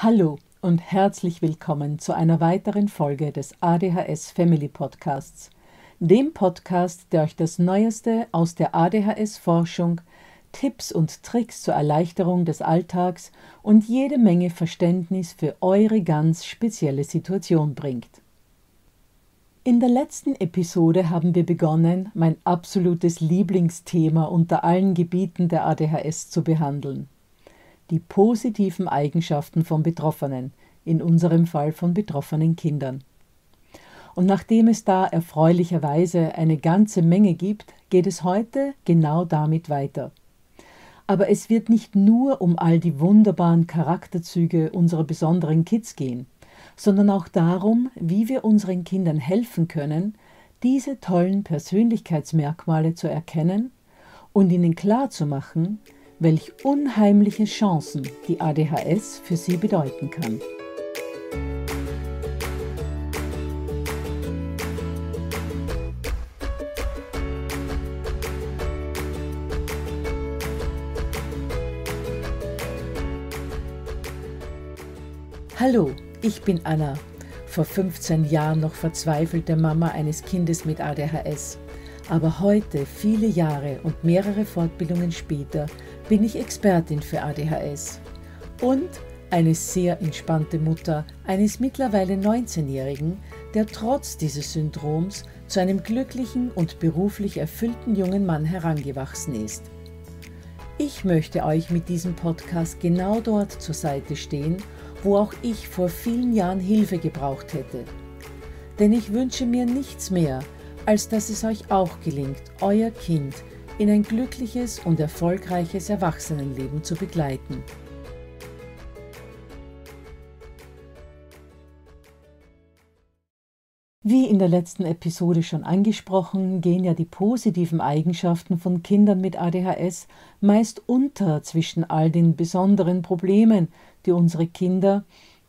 Hallo und herzlich willkommen zu einer weiteren Folge des ADHS Family Podcasts, dem Podcast, der euch das Neueste aus der ADHS-Forschung, Tipps und Tricks zur Erleichterung des Alltags und jede Menge Verständnis für eure ganz spezielle Situation bringt. In der letzten Episode haben wir begonnen, mein absolutes Lieblingsthema unter allen Gebieten der ADHS zu behandeln. Die positiven Eigenschaften von Betroffenen, in unserem Fall von betroffenen Kindern. Und nachdem es da erfreulicherweise eine ganze Menge gibt, geht es heute genau damit weiter. Aber es wird nicht nur um all die wunderbaren Charakterzüge unserer besonderen Kids gehen sondern auch darum, wie wir unseren Kindern helfen können, diese tollen Persönlichkeitsmerkmale zu erkennen und ihnen klarzumachen, welch unheimliche Chancen die ADHS für sie bedeuten kann. Hallo, ich bin Anna, vor 15 Jahren noch verzweifelte Mama eines Kindes mit ADHS. Aber heute, viele Jahre und mehrere Fortbildungen später, bin ich Expertin für ADHS. Und eine sehr entspannte Mutter eines mittlerweile 19-Jährigen, der trotz dieses Syndroms zu einem glücklichen und beruflich erfüllten jungen Mann herangewachsen ist. Ich möchte euch mit diesem Podcast genau dort zur Seite stehen wo auch ich vor vielen Jahren Hilfe gebraucht hätte. Denn ich wünsche mir nichts mehr, als dass es euch auch gelingt, euer Kind in ein glückliches und erfolgreiches Erwachsenenleben zu begleiten. Wie in der letzten Episode schon angesprochen, gehen ja die positiven Eigenschaften von Kindern mit ADHS meist unter zwischen all den besonderen Problemen, die unsere Kinder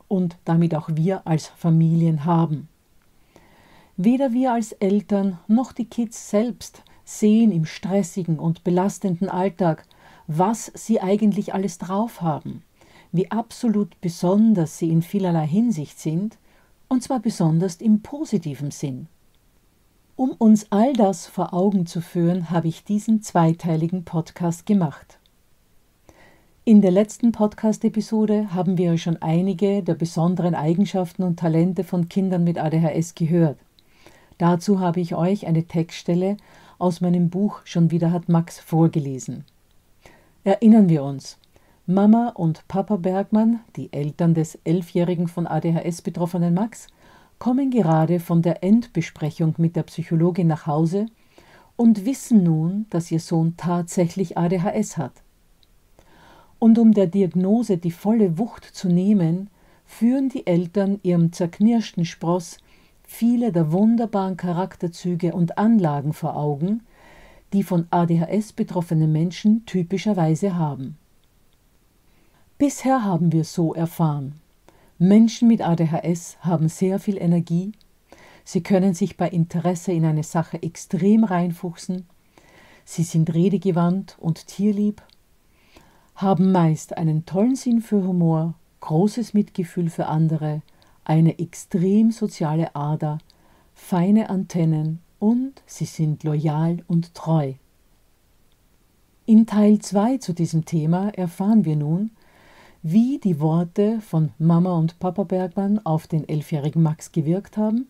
und damit auch wir als Familien haben. Weder wir als Eltern noch die Kids selbst sehen im stressigen und belastenden Alltag, was sie eigentlich alles drauf haben, wie absolut besonders sie in vielerlei Hinsicht sind, und zwar besonders im positiven Sinn. Um uns all das vor Augen zu führen, habe ich diesen zweiteiligen Podcast gemacht. In der letzten Podcast-Episode haben wir schon einige der besonderen Eigenschaften und Talente von Kindern mit ADHS gehört. Dazu habe ich euch eine Textstelle aus meinem Buch Schon wieder hat Max vorgelesen. Erinnern wir uns. Mama und Papa Bergmann, die Eltern des elfjährigen von ADHS betroffenen Max, kommen gerade von der Endbesprechung mit der Psychologin nach Hause und wissen nun, dass ihr Sohn tatsächlich ADHS hat. Und um der Diagnose die volle Wucht zu nehmen, führen die Eltern ihrem zerknirschten Spross viele der wunderbaren Charakterzüge und Anlagen vor Augen, die von ADHS betroffene Menschen typischerweise haben. Bisher haben wir so erfahren. Menschen mit ADHS haben sehr viel Energie, sie können sich bei Interesse in eine Sache extrem reinfuchsen, sie sind redegewandt und tierlieb, haben meist einen tollen Sinn für Humor, großes Mitgefühl für andere, eine extrem soziale Ader, feine Antennen und sie sind loyal und treu. In Teil 2 zu diesem Thema erfahren wir nun, wie die Worte von Mama und Papa Bergmann auf den elfjährigen Max gewirkt haben,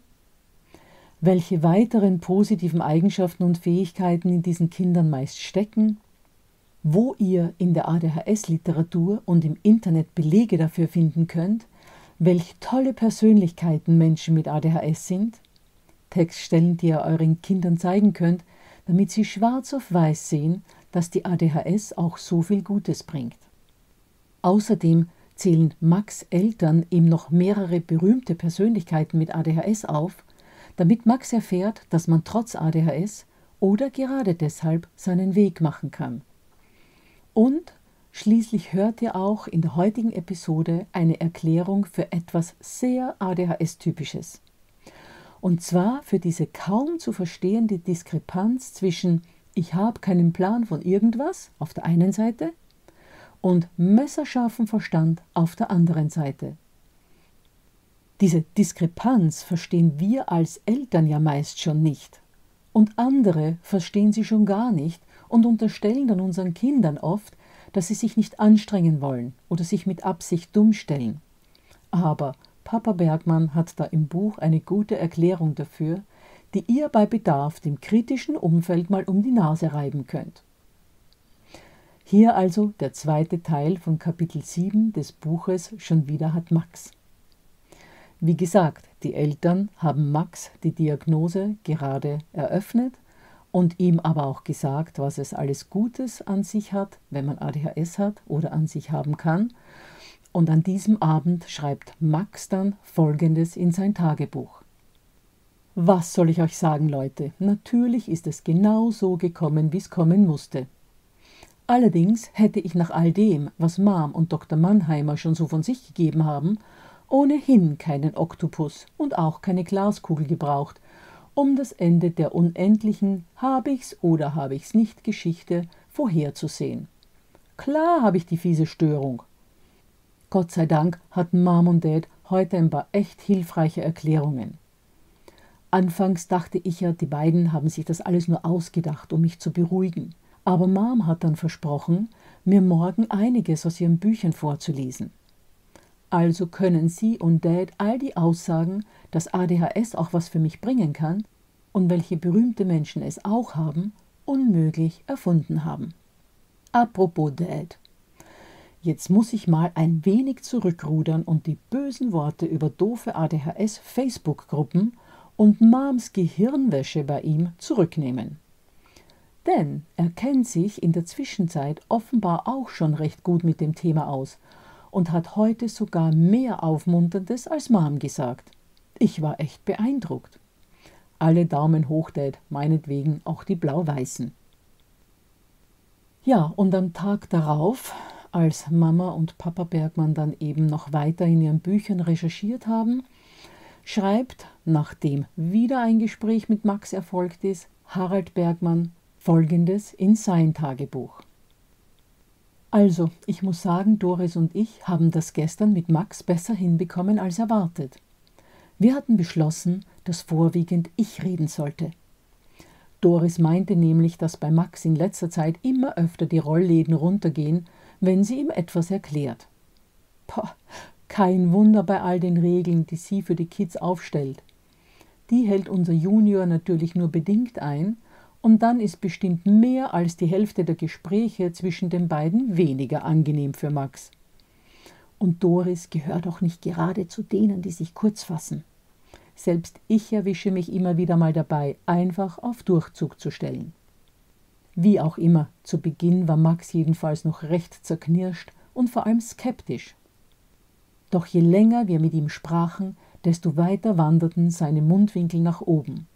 welche weiteren positiven Eigenschaften und Fähigkeiten in diesen Kindern meist stecken wo ihr in der ADHS-Literatur und im Internet Belege dafür finden könnt, welch tolle Persönlichkeiten Menschen mit ADHS sind, Textstellen, die ihr euren Kindern zeigen könnt, damit sie schwarz auf weiß sehen, dass die ADHS auch so viel Gutes bringt. Außerdem zählen Max Eltern ihm noch mehrere berühmte Persönlichkeiten mit ADHS auf, damit Max erfährt, dass man trotz ADHS oder gerade deshalb seinen Weg machen kann. Und schließlich hört ihr auch in der heutigen Episode eine Erklärung für etwas sehr ADHS-typisches. Und zwar für diese kaum zu verstehende Diskrepanz zwischen ich habe keinen Plan von irgendwas auf der einen Seite und messerscharfen Verstand auf der anderen Seite. Diese Diskrepanz verstehen wir als Eltern ja meist schon nicht. Und andere verstehen sie schon gar nicht und unterstellen dann unseren Kindern oft, dass sie sich nicht anstrengen wollen oder sich mit Absicht dumm stellen. Aber Papa Bergmann hat da im Buch eine gute Erklärung dafür, die ihr bei Bedarf dem kritischen Umfeld mal um die Nase reiben könnt. Hier also der zweite Teil von Kapitel 7 des Buches Schon wieder hat Max. Wie gesagt, die Eltern haben Max die Diagnose gerade eröffnet und ihm aber auch gesagt, was es alles Gutes an sich hat, wenn man ADHS hat oder an sich haben kann. Und an diesem Abend schreibt Max dann Folgendes in sein Tagebuch. Was soll ich euch sagen, Leute? Natürlich ist es genau so gekommen, wie es kommen musste. Allerdings hätte ich nach all dem, was Mom und Dr. Mannheimer schon so von sich gegeben haben, ohnehin keinen Oktopus und auch keine Glaskugel gebraucht, um das Ende der unendlichen habe ich's oder habe ich's nicht Geschichte vorherzusehen. Klar habe ich die fiese Störung. Gott sei Dank hatten Mom und Dad heute ein paar echt hilfreiche Erklärungen. Anfangs dachte ich ja, die beiden haben sich das alles nur ausgedacht, um mich zu beruhigen. Aber Mom hat dann versprochen, mir morgen einiges aus ihren Büchern vorzulesen. Also können Sie und Dad all die Aussagen, dass ADHS auch was für mich bringen kann und welche berühmte Menschen es auch haben, unmöglich erfunden haben. Apropos Dad. Jetzt muss ich mal ein wenig zurückrudern und die bösen Worte über doofe ADHS Facebook-Gruppen und Mams Gehirnwäsche bei ihm zurücknehmen. Denn er kennt sich in der Zwischenzeit offenbar auch schon recht gut mit dem Thema aus und hat heute sogar mehr Aufmunterndes als Mom gesagt. Ich war echt beeindruckt. Alle Daumen hoch, Dad, meinetwegen auch die blau-weißen. Ja, und am Tag darauf, als Mama und Papa Bergmann dann eben noch weiter in ihren Büchern recherchiert haben, schreibt, nachdem wieder ein Gespräch mit Max erfolgt ist, Harald Bergmann folgendes in sein Tagebuch. Also, ich muss sagen, Doris und ich haben das gestern mit Max besser hinbekommen als erwartet. Wir hatten beschlossen, dass vorwiegend ich reden sollte. Doris meinte nämlich, dass bei Max in letzter Zeit immer öfter die Rollläden runtergehen, wenn sie ihm etwas erklärt. Poh, kein Wunder bei all den Regeln, die sie für die Kids aufstellt. Die hält unser Junior natürlich nur bedingt ein, und dann ist bestimmt mehr als die Hälfte der Gespräche zwischen den beiden weniger angenehm für Max. Und Doris gehört auch nicht gerade zu denen, die sich kurz fassen. Selbst ich erwische mich immer wieder mal dabei, einfach auf Durchzug zu stellen. Wie auch immer, zu Beginn war Max jedenfalls noch recht zerknirscht und vor allem skeptisch. Doch je länger wir mit ihm sprachen, desto weiter wanderten seine Mundwinkel nach oben.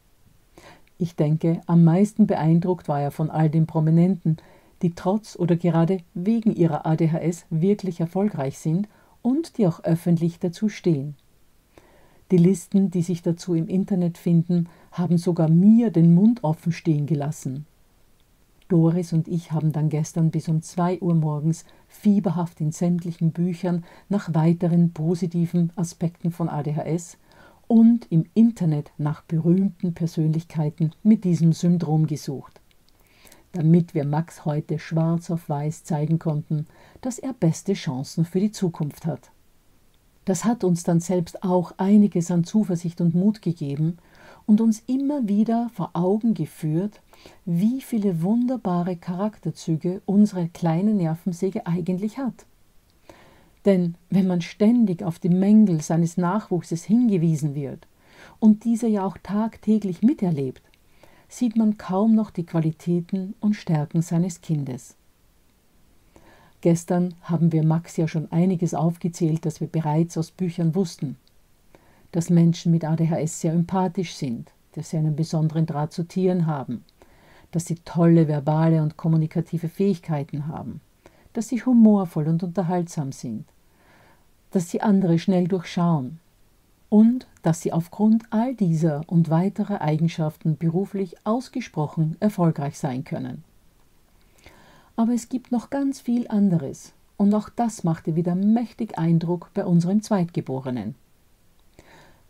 Ich denke, am meisten beeindruckt war er von all den Prominenten, die trotz oder gerade wegen ihrer ADHS wirklich erfolgreich sind und die auch öffentlich dazu stehen. Die Listen, die sich dazu im Internet finden, haben sogar mir den Mund offen stehen gelassen. Doris und ich haben dann gestern bis um zwei Uhr morgens fieberhaft in sämtlichen Büchern nach weiteren positiven Aspekten von ADHS und im Internet nach berühmten Persönlichkeiten mit diesem Syndrom gesucht, damit wir Max heute schwarz auf weiß zeigen konnten, dass er beste Chancen für die Zukunft hat. Das hat uns dann selbst auch einiges an Zuversicht und Mut gegeben und uns immer wieder vor Augen geführt, wie viele wunderbare Charakterzüge unsere kleine Nervensäge eigentlich hat. Denn wenn man ständig auf die Mängel seines Nachwuchses hingewiesen wird und dieser ja auch tagtäglich miterlebt, sieht man kaum noch die Qualitäten und Stärken seines Kindes. Gestern haben wir Max ja schon einiges aufgezählt, das wir bereits aus Büchern wussten. Dass Menschen mit ADHS sehr empathisch sind, dass sie einen besonderen Draht zu Tieren haben, dass sie tolle verbale und kommunikative Fähigkeiten haben, dass sie humorvoll und unterhaltsam sind, dass sie andere schnell durchschauen und dass sie aufgrund all dieser und weiterer Eigenschaften beruflich ausgesprochen erfolgreich sein können. Aber es gibt noch ganz viel anderes und auch das machte wieder mächtig Eindruck bei unserem Zweitgeborenen.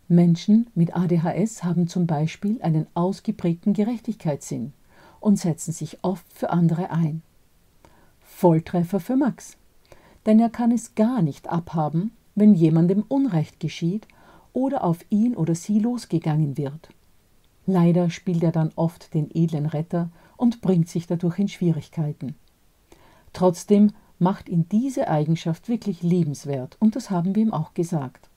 Menschen mit ADHS haben zum Beispiel einen ausgeprägten Gerechtigkeitssinn und setzen sich oft für andere ein. Volltreffer für Max, denn er kann es gar nicht abhaben, wenn jemandem Unrecht geschieht oder auf ihn oder sie losgegangen wird. Leider spielt er dann oft den edlen Retter und bringt sich dadurch in Schwierigkeiten. Trotzdem macht ihn diese Eigenschaft wirklich liebenswert und das haben wir ihm auch gesagt.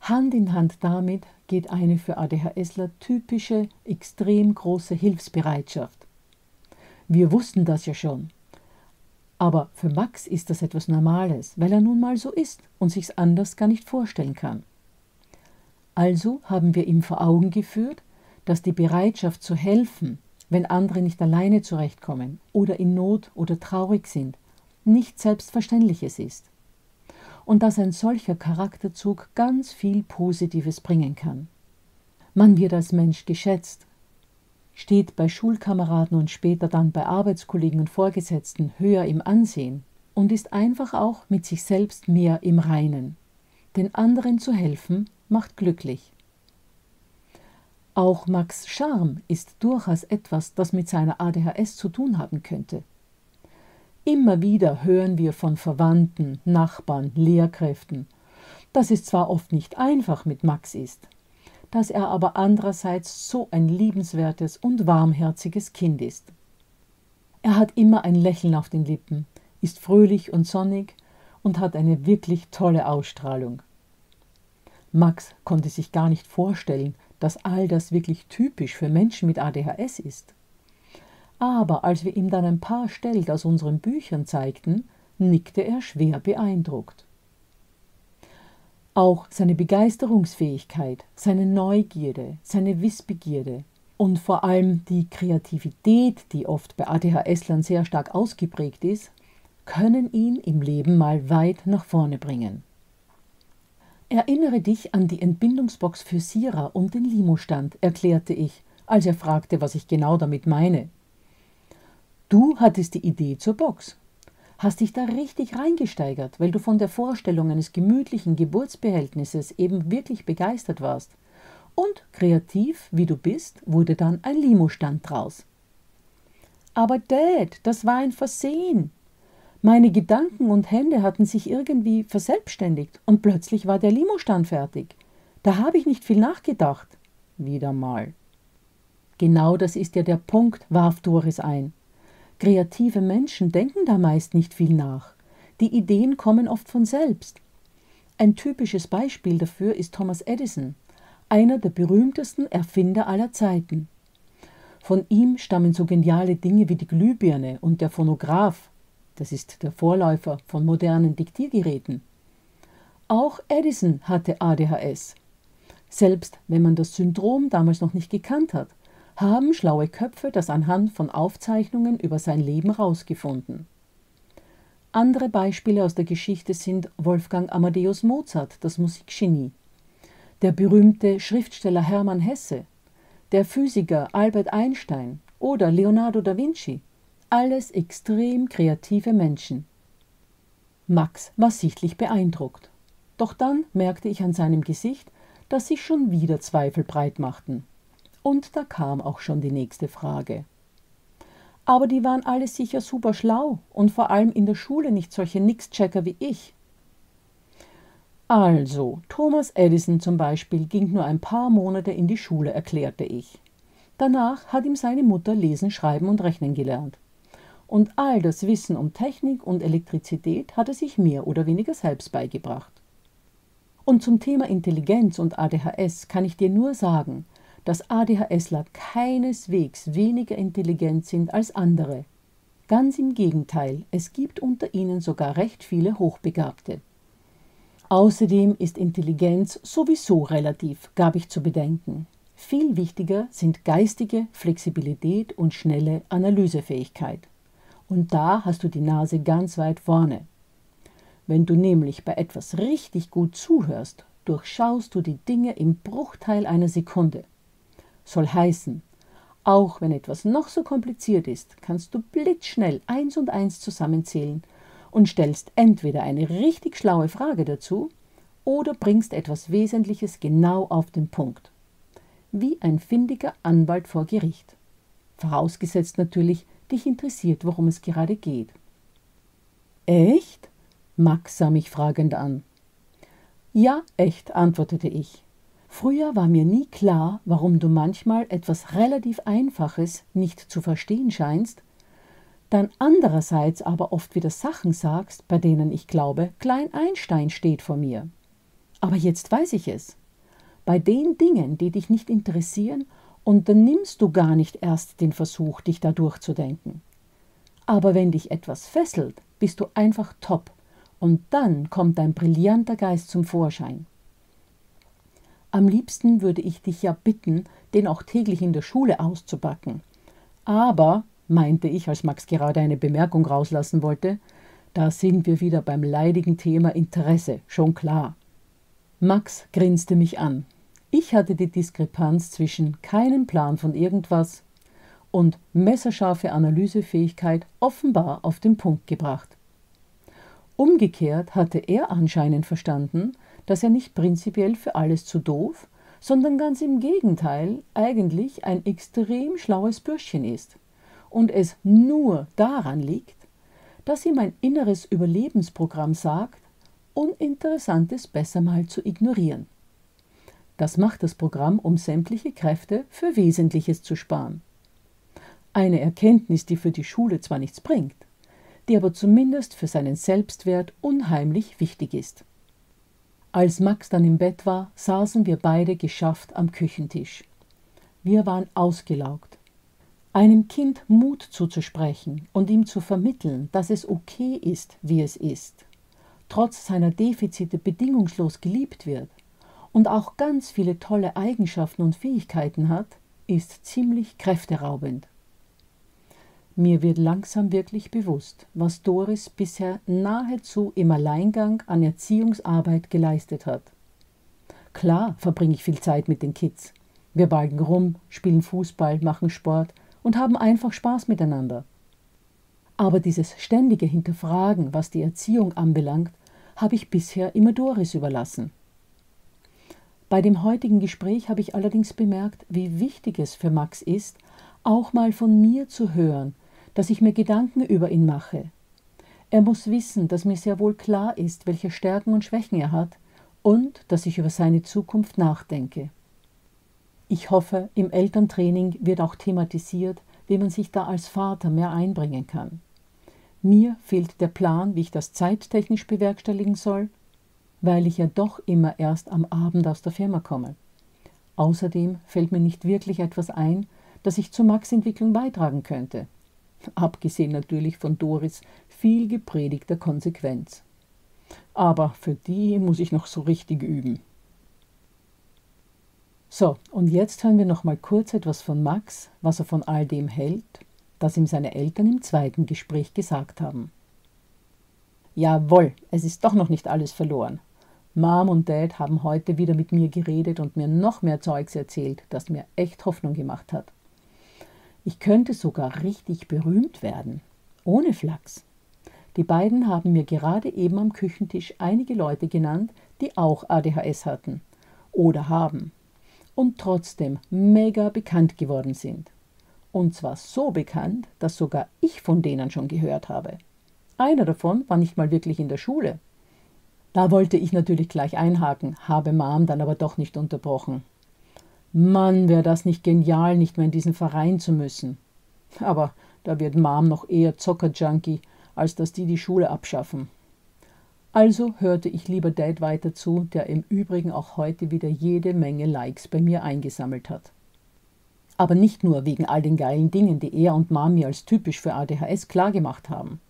Hand in Hand damit geht eine für ADHSler typische, extrem große Hilfsbereitschaft. Wir wussten das ja schon. Aber für Max ist das etwas Normales, weil er nun mal so ist und sich's anders gar nicht vorstellen kann. Also haben wir ihm vor Augen geführt, dass die Bereitschaft zu helfen, wenn andere nicht alleine zurechtkommen oder in Not oder traurig sind, nicht Selbstverständliches ist und dass ein solcher Charakterzug ganz viel Positives bringen kann. Man wird als Mensch geschätzt, steht bei Schulkameraden und später dann bei Arbeitskollegen und Vorgesetzten höher im Ansehen und ist einfach auch mit sich selbst mehr im Reinen. Den anderen zu helfen macht glücklich. Auch Max Charme ist durchaus etwas, das mit seiner ADHS zu tun haben könnte. Immer wieder hören wir von Verwandten, Nachbarn, Lehrkräften, dass es zwar oft nicht einfach mit Max ist, dass er aber andererseits so ein liebenswertes und warmherziges Kind ist. Er hat immer ein Lächeln auf den Lippen, ist fröhlich und sonnig und hat eine wirklich tolle Ausstrahlung. Max konnte sich gar nicht vorstellen, dass all das wirklich typisch für Menschen mit ADHS ist. Aber als wir ihm dann ein paar Stellen aus unseren Büchern zeigten, nickte er schwer beeindruckt. Auch seine Begeisterungsfähigkeit, seine Neugierde, seine Wissbegierde und vor allem die Kreativität, die oft bei ADHS-Lern sehr stark ausgeprägt ist, können ihn im Leben mal weit nach vorne bringen. Erinnere dich an die Entbindungsbox für Sira und den Limostand, erklärte ich, als er fragte, was ich genau damit meine. Du hattest die Idee zur Box, hast dich da richtig reingesteigert, weil du von der Vorstellung eines gemütlichen Geburtsbehältnisses eben wirklich begeistert warst. Und kreativ, wie du bist, wurde dann ein Limostand draus. Aber Dad, das war ein Versehen, meine Gedanken und Hände hatten sich irgendwie verselbstständigt und plötzlich war der Limostand fertig. Da habe ich nicht viel nachgedacht. Wieder mal. Genau das ist ja der Punkt, warf Doris ein. Kreative Menschen denken da meist nicht viel nach. Die Ideen kommen oft von selbst. Ein typisches Beispiel dafür ist Thomas Edison, einer der berühmtesten Erfinder aller Zeiten. Von ihm stammen so geniale Dinge wie die Glühbirne und der Phonograph, das ist der Vorläufer von modernen Diktiergeräten. Auch Edison hatte ADHS. Selbst wenn man das Syndrom damals noch nicht gekannt hat, haben schlaue Köpfe das anhand von Aufzeichnungen über sein Leben herausgefunden. Andere Beispiele aus der Geschichte sind Wolfgang Amadeus Mozart, das Musikgenie, der berühmte Schriftsteller Hermann Hesse, der Physiker Albert Einstein oder Leonardo da Vinci alles extrem kreative Menschen. Max war sichtlich beeindruckt. Doch dann merkte ich an seinem Gesicht, dass sich schon wieder Zweifel breit machten. Und da kam auch schon die nächste Frage. Aber die waren alle sicher super schlau und vor allem in der Schule nicht solche Nix-Checker wie ich. Also, Thomas Edison zum Beispiel ging nur ein paar Monate in die Schule, erklärte ich. Danach hat ihm seine Mutter lesen, schreiben und rechnen gelernt. Und all das Wissen um Technik und Elektrizität hat er sich mehr oder weniger selbst beigebracht. Und zum Thema Intelligenz und ADHS kann ich dir nur sagen, dass ADHSler keineswegs weniger intelligent sind als andere. Ganz im Gegenteil, es gibt unter ihnen sogar recht viele Hochbegabte. Außerdem ist Intelligenz sowieso relativ, gab ich zu bedenken. Viel wichtiger sind geistige Flexibilität und schnelle Analysefähigkeit. Und da hast du die Nase ganz weit vorne. Wenn du nämlich bei etwas richtig gut zuhörst, durchschaust du die Dinge im Bruchteil einer Sekunde. Soll heißen, auch wenn etwas noch so kompliziert ist, kannst du blitzschnell eins und eins zusammenzählen und stellst entweder eine richtig schlaue Frage dazu oder bringst etwas Wesentliches genau auf den Punkt. Wie ein findiger Anwalt vor Gericht. Vorausgesetzt natürlich, dich interessiert, worum es gerade geht. Echt? Max sah mich fragend an. Ja, echt, antwortete ich. Früher war mir nie klar, warum du manchmal etwas relativ Einfaches nicht zu verstehen scheinst, dann andererseits aber oft wieder Sachen sagst, bei denen ich glaube, Klein Einstein steht vor mir. Aber jetzt weiß ich es. Bei den Dingen, die dich nicht interessieren, unternimmst du gar nicht erst den Versuch, dich da durchzudenken. Aber wenn dich etwas fesselt, bist du einfach top, und dann kommt dein brillanter Geist zum Vorschein. Am liebsten würde ich dich ja bitten, den auch täglich in der Schule auszupacken. Aber, meinte ich, als Max gerade eine Bemerkung rauslassen wollte, da sind wir wieder beim leidigen Thema Interesse, schon klar. Max grinste mich an. Ich hatte die Diskrepanz zwischen keinen Plan von irgendwas und messerscharfe Analysefähigkeit offenbar auf den Punkt gebracht. Umgekehrt hatte er anscheinend verstanden, dass er nicht prinzipiell für alles zu doof, sondern ganz im Gegenteil eigentlich ein extrem schlaues Bürschchen ist und es nur daran liegt, dass ihm ein inneres Überlebensprogramm sagt, Uninteressantes besser mal zu ignorieren. Das macht das Programm, um sämtliche Kräfte für Wesentliches zu sparen. Eine Erkenntnis, die für die Schule zwar nichts bringt, die aber zumindest für seinen Selbstwert unheimlich wichtig ist. Als Max dann im Bett war, saßen wir beide geschafft am Küchentisch. Wir waren ausgelaugt. Einem Kind Mut zuzusprechen und ihm zu vermitteln, dass es okay ist, wie es ist, trotz seiner Defizite bedingungslos geliebt wird und auch ganz viele tolle Eigenschaften und Fähigkeiten hat, ist ziemlich kräfteraubend. Mir wird langsam wirklich bewusst, was Doris bisher nahezu im Alleingang an Erziehungsarbeit geleistet hat. Klar verbringe ich viel Zeit mit den Kids. Wir balgen rum, spielen Fußball, machen Sport und haben einfach Spaß miteinander. Aber dieses ständige Hinterfragen, was die Erziehung anbelangt, habe ich bisher immer Doris überlassen. Bei dem heutigen Gespräch habe ich allerdings bemerkt, wie wichtig es für Max ist, auch mal von mir zu hören, dass ich mir Gedanken über ihn mache. Er muss wissen, dass mir sehr wohl klar ist, welche Stärken und Schwächen er hat und dass ich über seine Zukunft nachdenke. Ich hoffe, im Elterntraining wird auch thematisiert, wie man sich da als Vater mehr einbringen kann. Mir fehlt der Plan, wie ich das zeittechnisch bewerkstelligen soll, weil ich ja doch immer erst am Abend aus der Firma komme. Außerdem fällt mir nicht wirklich etwas ein, das ich zur Max-Entwicklung beitragen könnte abgesehen natürlich von Doris viel gepredigter Konsequenz. Aber für die muss ich noch so richtig üben. So, und jetzt hören wir noch mal kurz etwas von Max, was er von all dem hält, das ihm seine Eltern im zweiten Gespräch gesagt haben. Jawohl, es ist doch noch nicht alles verloren. Mom und Dad haben heute wieder mit mir geredet und mir noch mehr Zeugs erzählt, das mir echt Hoffnung gemacht hat. Ich könnte sogar richtig berühmt werden. Ohne Flachs. Die beiden haben mir gerade eben am Küchentisch einige Leute genannt, die auch ADHS hatten oder haben und trotzdem mega bekannt geworden sind. Und zwar so bekannt, dass sogar ich von denen schon gehört habe. Einer davon war nicht mal wirklich in der Schule. Da wollte ich natürlich gleich einhaken, habe Mom dann aber doch nicht unterbrochen. Mann, wäre das nicht genial, nicht mehr in diesen Verein zu müssen. Aber da wird Mom noch eher Zocker-Junkie, als dass die die Schule abschaffen. Also hörte ich lieber Dad weiter zu, der im Übrigen auch heute wieder jede Menge Likes bei mir eingesammelt hat. Aber nicht nur wegen all den geilen Dingen, die er und Mom mir als typisch für ADHS klargemacht haben.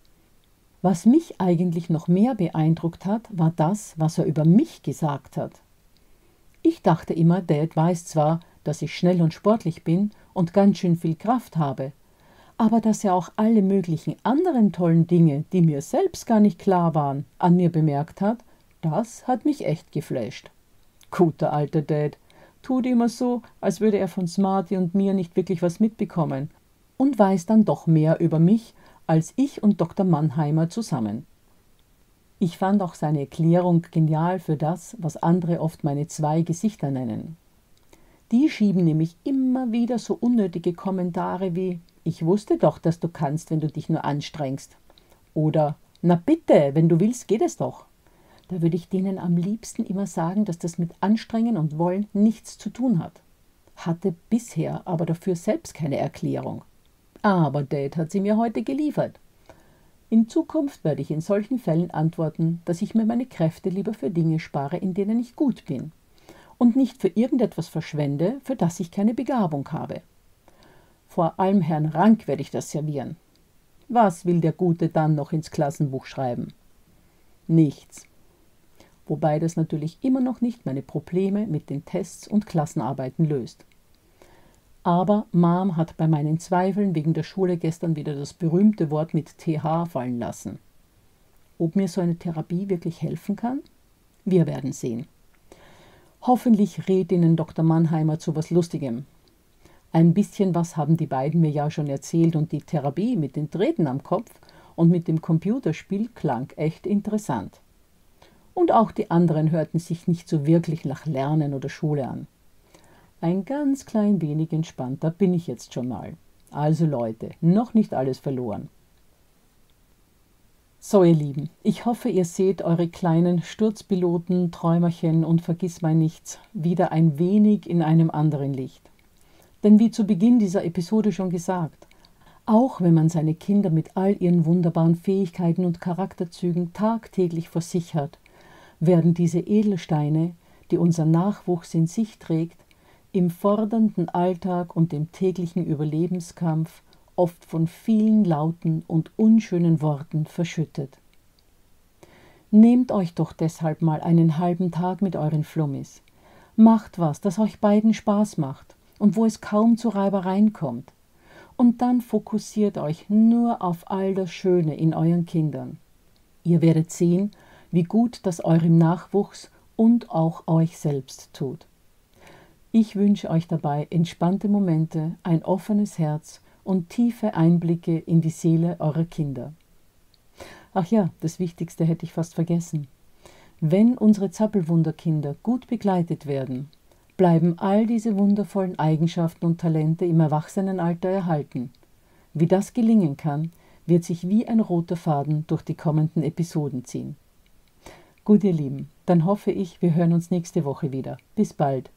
Was mich eigentlich noch mehr beeindruckt hat, war das, was er über mich gesagt hat. Ich dachte immer, Dad weiß zwar, dass ich schnell und sportlich bin und ganz schön viel Kraft habe, aber dass er auch alle möglichen anderen tollen Dinge, die mir selbst gar nicht klar waren, an mir bemerkt hat, das hat mich echt geflasht. Guter alter Dad, tut immer so, als würde er von Smarty und mir nicht wirklich was mitbekommen und weiß dann doch mehr über mich als ich und Dr. Mannheimer zusammen. Ich fand auch seine Erklärung genial für das, was andere oft meine zwei Gesichter nennen. Die schieben nämlich immer wieder so unnötige Kommentare wie Ich wusste doch, dass du kannst, wenn du dich nur anstrengst. Oder Na bitte, wenn du willst, geht es doch. Da würde ich denen am liebsten immer sagen, dass das mit Anstrengen und Wollen nichts zu tun hat. Hatte bisher aber dafür selbst keine Erklärung. Aber Dad hat sie mir heute geliefert. In Zukunft werde ich in solchen Fällen antworten, dass ich mir meine Kräfte lieber für Dinge spare, in denen ich gut bin und nicht für irgendetwas verschwende, für das ich keine Begabung habe. Vor allem Herrn Rank werde ich das servieren. Was will der Gute dann noch ins Klassenbuch schreiben? Nichts. Wobei das natürlich immer noch nicht meine Probleme mit den Tests und Klassenarbeiten löst. Aber Mom hat bei meinen Zweifeln wegen der Schule gestern wieder das berühmte Wort mit TH fallen lassen. Ob mir so eine Therapie wirklich helfen kann? Wir werden sehen. Hoffentlich rät Ihnen Dr. Mannheimer zu was Lustigem. Ein bisschen was haben die beiden mir ja schon erzählt und die Therapie mit den Drähten am Kopf und mit dem Computerspiel klang echt interessant. Und auch die anderen hörten sich nicht so wirklich nach Lernen oder Schule an. Ein ganz klein wenig entspannter bin ich jetzt schon mal. Also Leute, noch nicht alles verloren. So, ihr Lieben, ich hoffe, ihr seht eure kleinen Sturzpiloten, Träumerchen und Vergissmeinnichts wieder ein wenig in einem anderen Licht. Denn wie zu Beginn dieser Episode schon gesagt, auch wenn man seine Kinder mit all ihren wunderbaren Fähigkeiten und Charakterzügen tagtäglich vor sich hat, werden diese Edelsteine, die unser Nachwuchs in sich trägt, im fordernden Alltag und dem täglichen Überlebenskampf oft von vielen lauten und unschönen Worten verschüttet. Nehmt euch doch deshalb mal einen halben Tag mit euren Flummis. Macht was, das euch beiden Spaß macht und wo es kaum zu Reibereien kommt. Und dann fokussiert euch nur auf all das Schöne in euren Kindern. Ihr werdet sehen, wie gut das eurem Nachwuchs und auch euch selbst tut. Ich wünsche euch dabei entspannte Momente, ein offenes Herz und tiefe Einblicke in die Seele eurer Kinder. Ach ja, das Wichtigste hätte ich fast vergessen. Wenn unsere Zappelwunderkinder gut begleitet werden, bleiben all diese wundervollen Eigenschaften und Talente im Erwachsenenalter erhalten. Wie das gelingen kann, wird sich wie ein roter Faden durch die kommenden Episoden ziehen. Gut, ihr Lieben, dann hoffe ich, wir hören uns nächste Woche wieder. Bis bald.